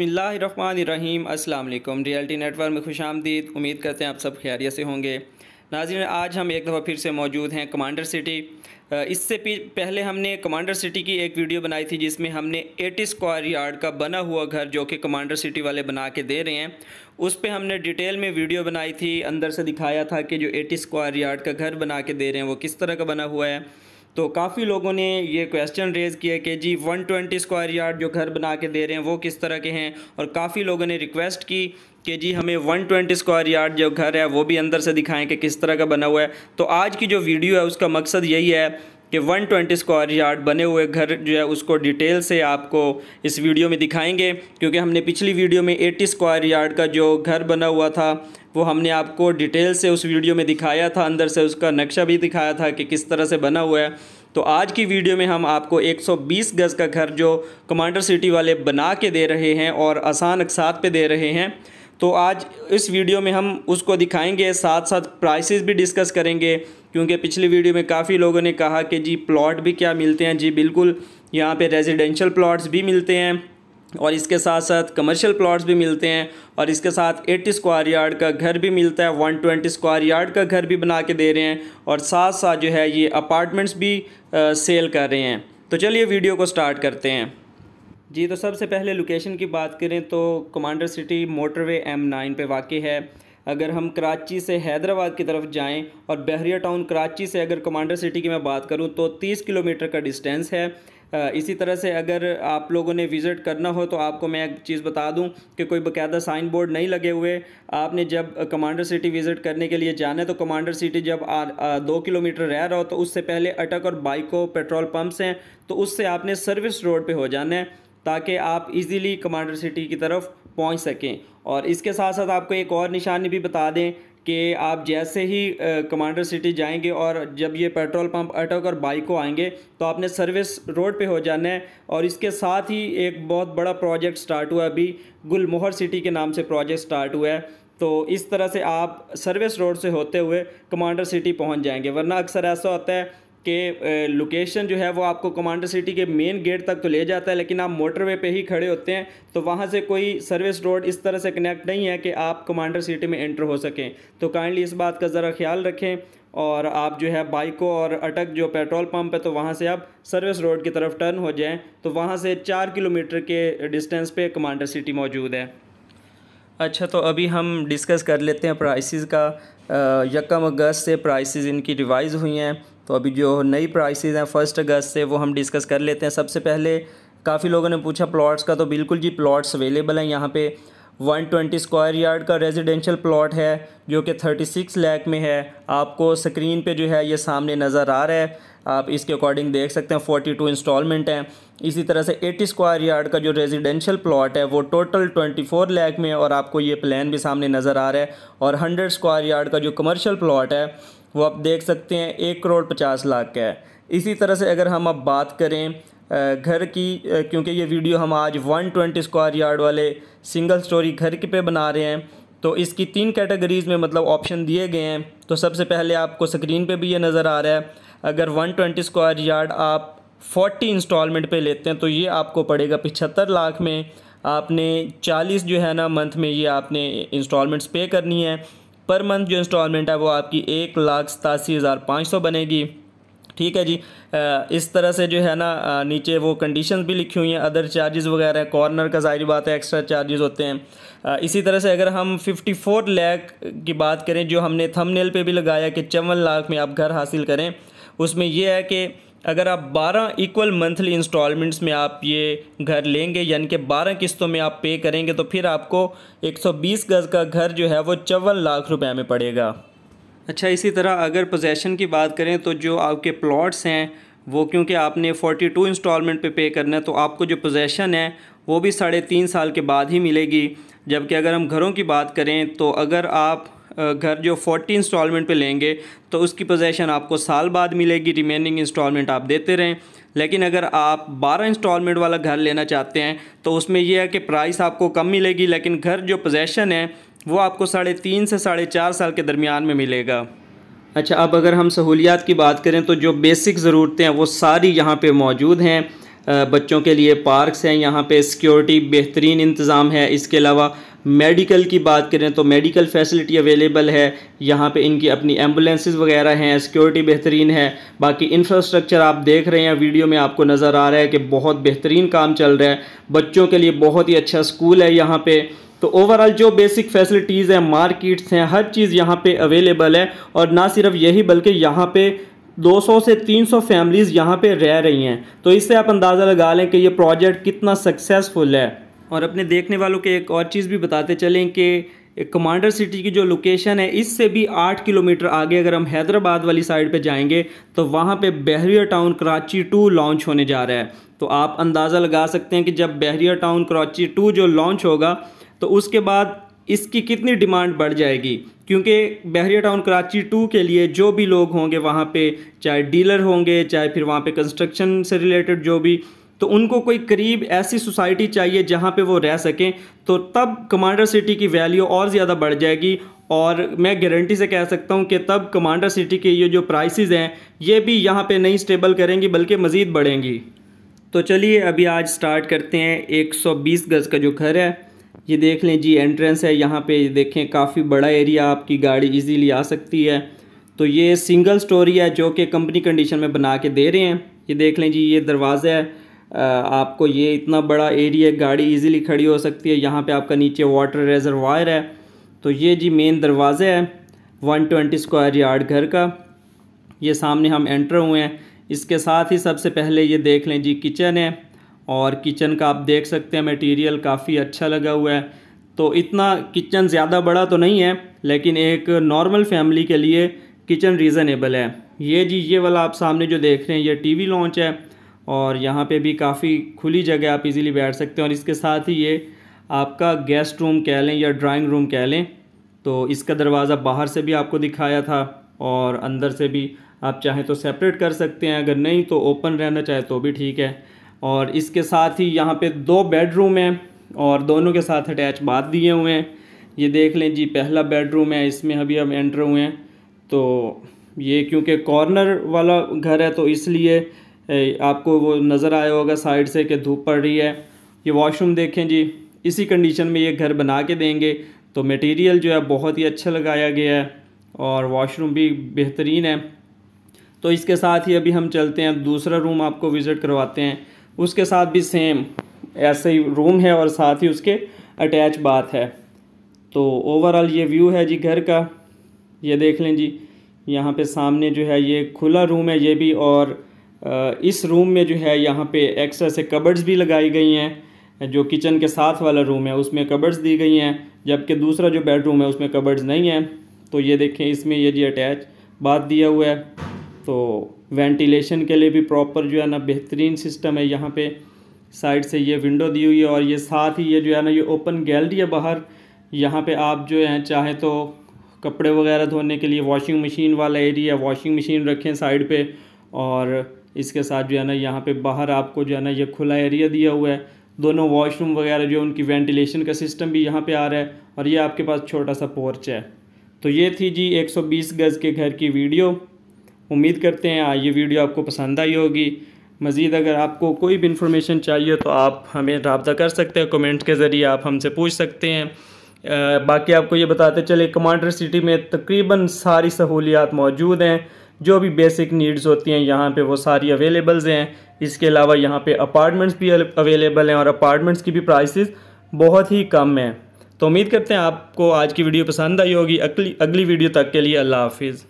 बसमीम वालेकुम reality network में खुश आमदीद उम्मीद करते हैं आप सब खैरियत से होंगे। नाजिन आज हम एक दफ़ा फिर से मौजूद हैं कमांडर सिटी। इससे पहले हमने कमांडर सिटी की एक वीडियो बनाई थी जिसमें हमने 80 स्क्वायर यार्ड का बना हुआ घर जो कि कमांडर सिटी वाले बना के दे रहे हैं, उस पर हमने डिटेल में वीडियो बनाई थी। अंदर से दिखाया था कि जो 80 स्क्वायर यार्ड का घर बना के दे रहे हैं वो किस तरह का बना हुआ है। तो काफ़ी लोगों ने ये क्वेश्चन रेज़ किया कि जी 120 स्क्वायर यार्ड जो घर बना के दे रहे हैं, वो किस तरह के हैं? और काफ़ी लोगों ने रिक्वेस्ट की कि जी, हमें 120 स्क्वायर यार्ड जो घर है, वो भी अंदर से दिखाएँ कि किस तरह का बना हुआ है। तो आज की जो वीडियो है, उसका मकसद यही है कि 120 स्क्वायर यार्ड बने हुए घर जो है, उसको डिटेल से आपको इस वीडियो में दिखाएँगे, क्योंकि हमने पिछली वीडियो में 80 स्क्वायर यार्ड का जो घर बना हुआ था वो हमने आपको डिटेल से उस वीडियो में दिखाया था, अंदर से उसका नक्शा भी दिखाया था कि किस तरह से बना हुआ है। तो आज की वीडियो में हम आपको 120 गज़ का घर जो कमांडर सिटी वाले बना के दे रहे हैं और आसान अकसात पे दे रहे हैं। तो आज इस वीडियो में हम उसको दिखाएँगे साथ साथ प्राइसेस भी डिस्कस करेंगे, क्योंकि पिछली वीडियो में काफ़ी लोगों ने कहा कि जी प्लॉट भी क्या मिलते हैं? जी बिल्कुल, यहाँ पे रेजिडेंशियल प्लॉट्स भी मिलते हैं। और इसके साथ साथ कमर्शियल प्लॉट्स भी मिलते हैं और इसके साथ 80 स्क्वायर यार्ड का घर भी मिलता है 120 स्क्वायर यार्ड का घर भी बना के दे रहे हैं और साथ साथ जो है ये अपार्टमेंट्स भी आ, सेल कर रहे हैं। तो चलिए वीडियो को स्टार्ट करते हैं। जी तो सबसे पहले लोकेशन की बात करें तो Commander City motorway M nine पर वाक़ है। अगर हम कराची से हैदराबाद की तरफ़ जाएँ और बहरिया टाउन कराची से अगर कमांडर सिटी की मैं बात करूँ तो 30 किलोमीटर का डिस्टेंस है। इसी तरह से अगर आप लोगों ने विज़िट करना हो तो आपको मैं एक चीज़ बता दूँ कि कोई बकायदा साइन बोर्ड नहीं लगे हुए। आपने जब कमांडर सिटी विज़िट करने के लिए जाना है तो कमांडर सिटी जब आ, आ, दो किलोमीटर रह रहा हो तो उससे पहले अटक और बाइको पेट्रोल पम्प्स हैं तो उससे आपने सर्विस रोड पर हो जाना है ताकि आप इजीली कमांडर सिटी की तरफ़ पहुँच सकें। और इसके साथ साथ आपको एक और निशानी भी बता दें कि आप जैसे ही कमांडर सिटी जाएँगे और जब ये पेट्रोल पंप अटक और बाइक को आएँगे तो आपने सर्विस रोड पे हो जाना है और इसके साथ ही एक बहुत बड़ा प्रोजेक्ट स्टार्ट हुआ अभी, गुलमोहर सिटी के नाम से प्रोजेक्ट स्टार्ट हुआ है। तो इस तरह से आप सर्विस रोड से होते हुए कमांडर सिटी पहुँच जाएँगे, वरना अक्सर ऐसा होता है कि लोकेशन जो है वो आपको कमांडर सिटी के मेन गेट तक तो ले जाता है, लेकिन आप मोटरवे पे ही खड़े होते हैं तो वहाँ से कोई सर्विस रोड इस तरह से कनेक्ट नहीं है कि आप कमांडर सिटी में एंटर हो सकें। तो काइंडली इस बात का ज़रा ख्याल रखें और आप जो है बाइकों और अटक जो पेट्रोल पंप है तो वहाँ से आप सर्विस रोड की तरफ़ टर्न हो जाएँ तो वहाँ से चार किलोमीटर के डिस्टेंस पे कमांडर सिटी मौजूद है। अच्छा तो अभी हम डिस्कस कर लेते हैं प्राइसेस का। यकम अगस्त से प्राइसेस इनकी रिवाइज़ हुई हैं। तो अभी जो नई प्राइसेस हैं फ़र्स्ट अगस्त से वो हम डिस्कस कर लेते हैं। सबसे पहले काफ़ी लोगों ने पूछा प्लॉट्स का तो बिल्कुल जी प्लॉट्स अवेलेबल हैं। यहाँ पे 120 स्क्वायर यार्ड का रेजिडेंशियल प्लॉट है, जो कि 36 लाख में है। आपको स्क्रीन पे जो है, ये सामने नज़र आ रहा है। आप इसके अकॉर्डिंग देख सकते हैं 42 इंस्टॉलमेंट हैं। इसी तरह से 80 स्क्वायर यार्ड का जो रेजिडेंशियल प्लॉट है, वो टोटल 24 लाख में और आपको ये प्लान भी सामने नज़र आ रहा है। और 100 स्क्वायर यार्ड का जो कमर्शियल प्लॉट है वो आप देख सकते हैं, एक करोड़ पचास लाख का है। इसी तरह से अगर हम अब बात करें घर की क्योंकि ये वीडियो हम आज 120 स्क्वायर यार्ड वाले सिंगल स्टोरी घर के पे बना रहे हैं तो इसकी तीन कैटेगरीज़ में मतलब ऑप्शन दिए गए हैं। तो सबसे पहले आपको स्क्रीन पे भी ये नज़र आ रहा है, अगर 120 स्क्वायर यार्ड आप 40 इंस्टॉलमेंट पे लेते हैं तो ये आपको पड़ेगा पिछहत्तर लाख में। आपने 40 जो है ना, मंथ में ये आपने इंस्टॉलमेंट्स पे करनी है। पर मंथ जो इंस्टॉलमेंट है वो आपकी एक लाख सतासी हज़ार पाँच सौ बनेगी। ठीक है जी? इस तरह से जो है ना नीचे वो कंडीशंस भी लिखी हुई हैं अदर चार्जेस वगैरह कॉर्नर का ज़ाहिर बात है एक्स्ट्रा चार्जेस होते हैं। इसी तरह से अगर हम 54 लाख की बात करें, जो हमने थंबनेल पे भी लगाया कि चौवन लाख में आप घर हासिल करें, उसमें यह है कि अगर आप 12 इक्वल मंथली इंस्टॉलमेंट्स में आप ये घर लेंगे, यानी कि 12 किस्तों में आप पे करेंगे तो फिर आपको 120 गज़ का घर जो है वो चौवन लाख रुपए में पड़ेगा। अच्छा इसी तरह अगर पोजेसन की बात करें तो जो आपके प्लॉट्स हैं, वो क्योंकि आपने 42 इंस्टॉलमेंट पे पे करना है तो आपको जो पोजेसन है, वो भी साढ़े तीन साल के बाद ही मिलेगी। जबकि अगर हम घरों की बात करें तो अगर आप घर जो फोर्टी इंस्टॉलमेंट पे लेंगे तो उसकी पोजेसन आपको साल बाद मिलेगी रिमेनिंग इंस्टॉलमेंट आप देते रहें। लेकिन अगर आप 12 इंस्टॉलमेंट वाला घर लेना चाहते हैं तो उसमें यह है कि प्राइस आपको कम मिलेगी, लेकिन घर जो पोजेसन है, वो आपको साढ़े तीन से साढ़े चार साल के दरमियान में मिलेगा। अच्छा अब अगर हम सहूलियात की बात करें तो जो बेसिक ज़रूरतें हैं, वो सारी यहाँ पर मौजूद हैं। बच्चों के लिए पार्क्स हैं, यहाँ पे सिक्योरिटी बेहतरीन इंतज़ाम है। इसके अलावा मेडिकल की बात करें तो मेडिकल फैसिलिटी अवेलेबल है। यहाँ पे इनकी अपनी एम्बुलेंसेस वगैरह हैं, सिक्योरिटी बेहतरीन है। बाकी इंफ्रास्ट्रक्चर आप देख रहे हैं, वीडियो में आपको नज़र आ रहा है कि बहुत बेहतरीन काम चल रहा है। बच्चों के लिए बहुत ही अच्छा स्कूल है यहाँ पे। तो ओवरऑल जो बेसिक फैसिलिटीज़ हैं मार्केट्स हैं, हर चीज़ यहाँ पे अवेलेबल है। और ना सिर्फ़ यही, बल्कि यहाँ पे 200 से 300 फैमिलीज़ यहाँ पे रह रही हैं। तो इससे आप अंदाज़ा लगा लें कि ये प्रोजेक्ट कितना सक्सेसफुल है। और अपने देखने वालों के एक और चीज़ भी बताते चलें कि कमांडर सिटी की जो लोकेशन है, इससे भी आठ किलोमीटर आगे अगर हम हैदराबाद वाली साइड पे जाएँगे तो वहाँ पे Bahria Town Karachi two launch होने जा रहा है। तो आप अंदाज़ा लगा सकते हैं कि जब बहरिया टाउन कराची टू जो लॉन्च होगा तो उसके बाद इसकी कितनी डिमांड बढ़ जाएगी? क्योंकि बहरिया टाउन कराची टू के लिए जो भी लोग होंगे वहाँ पे, चाहे डीलर होंगे, चाहे फिर वहाँ पे कंस्ट्रक्शन से रिलेटेड जो भी तो उनको कोई करीब ऐसी सोसाइटी चाहिए जहाँ पे वो रह सकें तो तब कमांडर सिटी की वैल्यू और ज़्यादा बढ़ जाएगी। और मैं गारंटी से कह सकता हूँ कि तब कमांडर सिटी के ये जो प्राइसेस हैं, ये भी यहाँ पे नहीं स्टेबल करेंगी, बल्कि मज़ीद बढ़ेंगी। तो चलिए अभी आज स्टार्ट करते हैं 120 गज़ का जो घर है। ये देख लें जी, एंट्रेंस है। यहाँ पे देखें, काफ़ी बड़ा एरिया, आपकी गाड़ी इजीली आ सकती है। तो ये सिंगल स्टोरी है जो कि कंपनी कंडीशन में बना के दे रहे हैं। ये देख लें जी, ये दरवाज़ा है। आपको ये इतना बड़ा एरिया, गाड़ी इजीली खड़ी हो सकती है। यहाँ पे आपका नीचे वाटर रेजरवायर है। तो ये जी मेन दरवाज़े है 120 स्क्वायर यार्ड घर का। ये सामने हम एंटर हुए हैं। इसके साथ ही सबसे पहले ये देख लें जी किचन है। और किचन का आप देख सकते हैं मटेरियल काफ़ी अच्छा लगा हुआ है। तो इतना किचन ज़्यादा बड़ा तो नहीं है, लेकिन एक नॉर्मल फैमिली के लिए किचन रीज़नेबल है। ये जी, ये वाला आप सामने जो देख रहे हैं, ये टीवी लॉन्च है। और यहाँ पे भी काफ़ी खुली जगह आप इजीली बैठ सकते हैं और इसके साथ ही ये आपका गेस्ट रूम कह लें या ड्राइंग रूम कह लें तो इसका दरवाज़ा बाहर से भी आपको दिखाया था और अंदर से भी आप चाहें तो सेपरेट कर सकते हैं, अगर नहीं तो ओपन रहना चाहे तो भी ठीक है। और इसके साथ ही यहाँ पे दो बेडरूम हैं और दोनों के साथ अटैच बात दिए हुए हैं। ये देख लें जी, पहला बेडरूम है, इसमें अभी हम एंटर हुए हैं। तो ये क्योंकि कॉर्नर वाला घर है तो इसलिए आपको वो नज़र आया होगा साइड से कि धूप पड़ रही है। ये वॉशरूम देखें जी, इसी कंडीशन में ये घर बना के देंगे। तो मटेरियल जो है, बहुत ही अच्छा लगाया गया है और वॉशरूम भी बेहतरीन है। तो इसके साथ ही अभी हम चलते हैं, दूसरा रूम आपको विज़िट करवाते हैं। उसके साथ भी सेम ऐसे ही रूम है और साथ ही उसके अटैच बात है। तो ओवरऑल ये व्यू है जी घर का। ये देख लें जी, यहाँ पे सामने जो है, ये खुला रूम है ये भी और इस रूम में जो है यहाँ पे एक्स्ट्रा से कबर्ड्स भी लगाई गई हैं, जो किचन के साथ वाला रूम है, उसमें कबर्ड्स दी गई हैं, जबकि दूसरा जो बेडरूम है, उसमें कबर्ड्स नहीं हैं। तो ये देखें, इसमें ये जी अटैच बात दिया हुआ है। तो वेंटिलेशन के लिए भी प्रॉपर जो है ना बेहतरीन सिस्टम है यहाँ पे। साइड से ये विंडो दी हुई है और ये साथ ही ये जो है ना ये ओपन गैलरी है बाहर। यहाँ पे आप जो है, चाहें तो कपड़े वगैरह धोने के लिए वॉशिंग मशीन वाला एरिया वॉशिंग मशीन रखें साइड पे और इसके साथ जो है ना, यहाँ पे बाहर आपको जो है ना, ये खुला एरिया दिया हुआ है। दोनों वॉशरूम वगैरह जो उनकी वेंटिलेशन का सिस्टम भी यहाँ पे आ रहा है और ये आपके पास छोटा सा पोर्च है। तो ये थी जी 120 गज़ के घर की वीडियो उम्मीद करते हैं ये वीडियो आपको पसंद आई होगी। मज़ीद अगर आपको कोई भी इन्फॉर्मेशन चाहिए तो आप हमें रबता कर सकते हैं। कमेंट के ज़रिए आप हमसे पूछ सकते हैं। बाकी आपको ये बताते चले कमांडर सिटी में तकरीबन सारी सहूलियात मौजूद हैं। जो भी बेसिक नीड्स होती हैं, यहाँ पे वो सारी अवेलेबल्स हैं। इसके अलावा यहाँ पे अपार्टमेंट्स भी अवेलेबल हैं और अपार्टमेंट्स की भी प्राइसेस बहुत ही कम हैं। तो उम्मीद करते हैं आपको आज की वीडियो पसंद आई होगी। अगली अगली वीडियो तक के लिए अल्लाह हाफिज़।